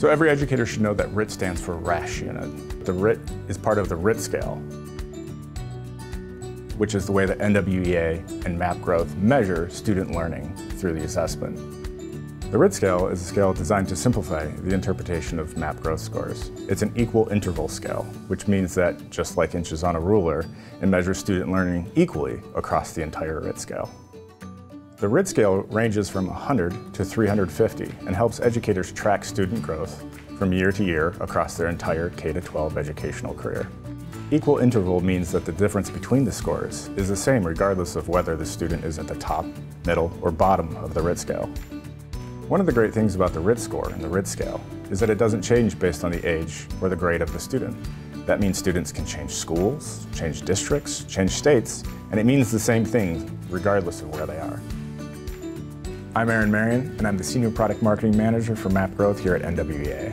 So every educator should know that RIT stands for Rasch unit. The RIT is part of the RIT scale, which is the way that NWEA and MAP Growth measure student learning through the assessment. The RIT scale is a scale designed to simplify the interpretation of MAP growth scores. It's an equal interval scale, which means that, just like inches on a ruler, it measures student learning equally across the entire RIT scale. The RIT scale ranges from 100 to 350 and helps educators track student growth from year to year across their entire K-12 educational career. Equal interval means that the difference between the scores is the same regardless of whether the student is at the top, middle, or bottom of the RIT scale. One of the great things about the RIT score and the RIT scale is that it doesn't change based on the age or the grade of the student. That means students can change schools, change districts, change states, and it means the same thing regardless of where they are. I'm Aaron Marion, and I'm the Senior Product Marketing Manager for MAP Growth here at NWEA.